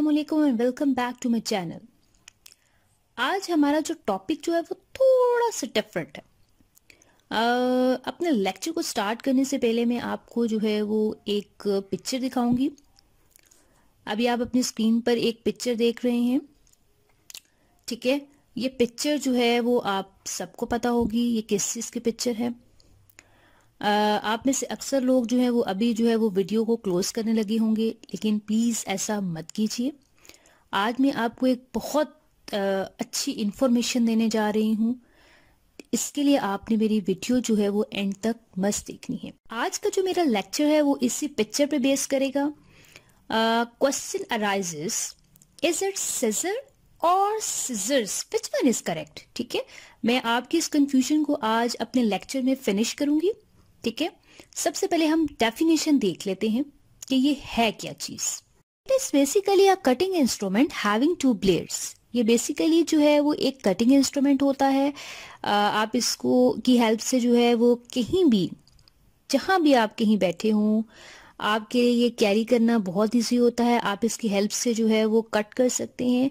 वालेकुम back to my channel. आज हमारा जो टॉपिक जो है वो थोड़ा सा डिफरेंट है। अपने लेक्चर को स्टार्ट करने से पहले मैं आपको जो है वो एक पिक्चर दिखाऊँगी। अभी आप अपनी स्क्रीन पर एक पिक्चर देख रहे हैं। ठीक है? ये पिक्चर जो है वो आप सबको पता होगी, ये किस चीज़ की पिक्चर है। आप में से अक्सर लोग जो है वो अभी जो है वो वीडियो को क्लोज करने लगे होंगे, लेकिन प्लीज़ ऐसा मत कीजिए। आज मैं आपको एक बहुत अच्छी इन्फॉर्मेशन देने जा रही हूँ। इसके लिए आपने मेरी वीडियो जो है वो एंड तक मस्त देखनी है। आज का जो मेरा लेक्चर है वो इसी पिक्चर पे बेस करेगा। Question arises is it scissor और scissors which one is correct ठीक है? मैं आपकी इस कंफ्यूजन को आज अपने लेक्चर में फिनिश करूँगी। ठीक है? सबसे पहले हम डेफिनेशन देख लेते हैं कि ये है क्या चीज़। It is basically a cutting instrument having two blades ये बेसिकली जो है वो एक कटिंग इंस्ट्रूमेंट होता है। आप इसको, की हेल्प से जो है वो कहीं भी, जहाँ भी आप कहीं बैठे हों, आपके लिए ये कैरी करना बहुत ईजी होता है। आप इसकी हेल्प से जो है वो कट कर सकते हैं।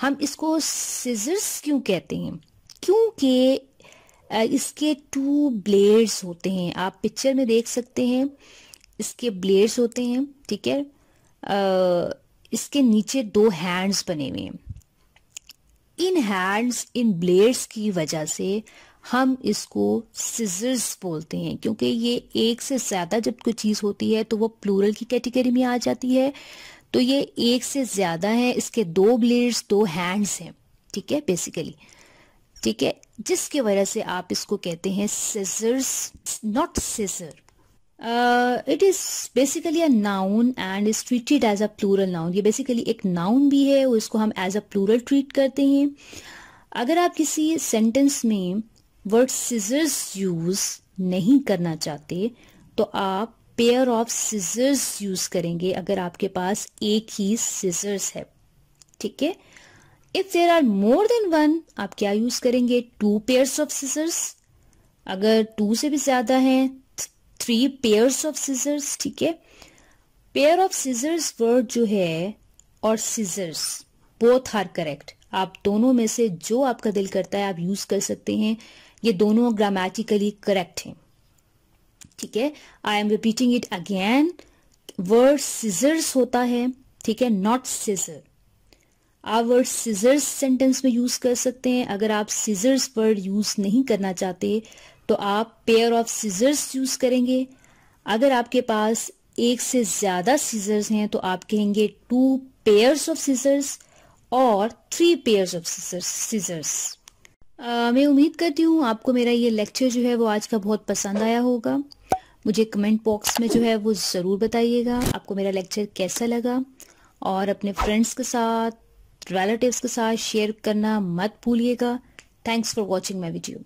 हम इसको सिजर्स क्यों कहते हैं? क्योंकि इसके टू ब्लेड्स होते हैं। आप पिक्चर में देख सकते हैं, इसके ब्लेड्स होते हैं, ठीक है? इसके नीचे दो हैंड्स बने हुए हैं। इन हैंड्स इन ब्लेड्स की वजह से हम इसको सिजर्स बोलते हैं, क्योंकि ये एक से ज़्यादा जब कोई चीज़ होती है तो वो प्लूरल की कैटेगरी में आ जाती है। तो ये एक से ज़्यादा है, इसके दो ब्लेड्स दो हैंड्स हैं, ठीक है बेसिकली ठीक है, जिसके वजह से आप इसको कहते हैं scissors not scissor it is basically a noun and is treated as a plural noun ये बेसिकली एक नाउन भी है इसको हम एज अ प्लूरल ट्रीट करते हैं। अगर आप किसी सेंटेंस में वर्ड सिजर्स यूज़ नहीं करना चाहते तो आप पेयर ऑफ़ सिजर्स यूज़ करेंगे अगर आपके पास एक ही सिजर्स है। ठीक है? If there are more than one आप क्या यूज़ करेंगे? टू पेयर्स ऑफ़ सिजर्स अगर टू से भी ज़्यादा है थ्री पेयर्स ऑफ़ सिजर्स ठीक है? पेयर ऑफ़ सिजर्स वर्ड जो है और सीजर्स बोथ आर करेक्ट आप दोनों में से जो आपका दिल करता है, आप यूज़ कर सकते हैं। ये दोनों ग्रामेटिकली करेक्ट हैं। ठीक है? I am repeating it again word scissors होता है, ठीक है? नॉट सिजर आप वर्ड सीजर्स सेंटेंस में यूज़ कर सकते हैं। अगर आप सीजर्स वर्ड यूज़ नहीं करना चाहते तो आप पेयर ऑफ़ सीजर्स यूज़ करेंगे। अगर आपके पास एक से ज़्यादा सीजर्स हैं तो आप कहेंगे टू पेयर्स ऑफ़ सीजर्स और थ्री पेयर्स ऑफ़ सीजर्स मैं उम्मीद करती हूँ आपको मेरा ये लेक्चर जो है वो आज का बहुत पसंद आया होगा। मुझे कमेंट बॉक्स में जो है वो ज़रूर बताइएगा, आपको मेरा लेक्चर कैसा लगा। और अपने फ्रेंड्स के साथ रिलेटिव्स के साथ शेयर करना मत भूलिएगा। Thanks for watching my video